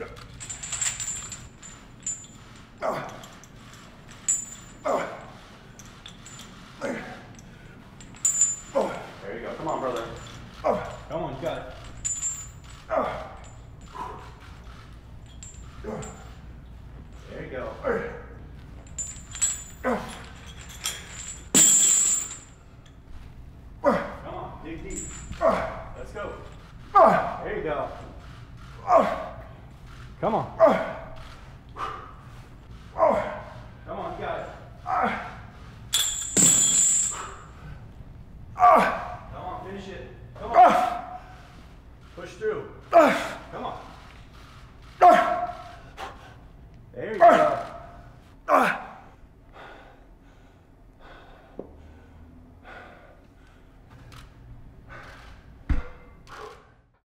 There you go. Come on, brother. Come on, you got it. There you go. Come on, dig deep. Let's go. There you go. Come on. Oh. Come on, guys. got it. Oh. Come on, finish it. Come on. Push through. Come on. There you go.